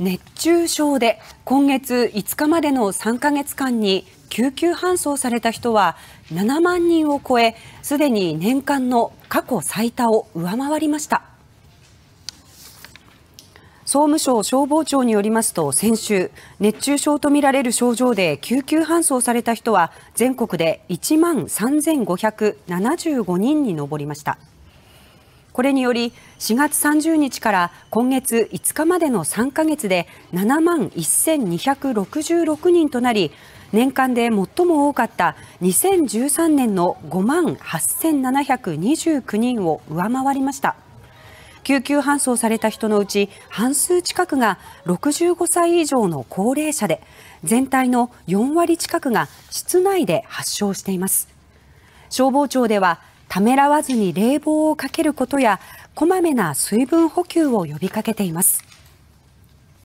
熱中症で今月5日までの3ヶ月間に救急搬送された人は7万人を超えすでに年間の過去最多を上回りました。総務省消防庁によりますと先週熱中症とみられる症状で救急搬送された人は全国で1万3575人に上りました。これにより4月30日から今月5日までの3ヶ月で7万1266人となり年間で最も多かった2013年の5万8729人を上回りました。救急搬送された人のうち半数近くが65歳以上の高齢者で全体の4割近くが室内で発症しています。消防庁ではためらわずに冷房をかけることやこまめな水分補給を呼びかけています。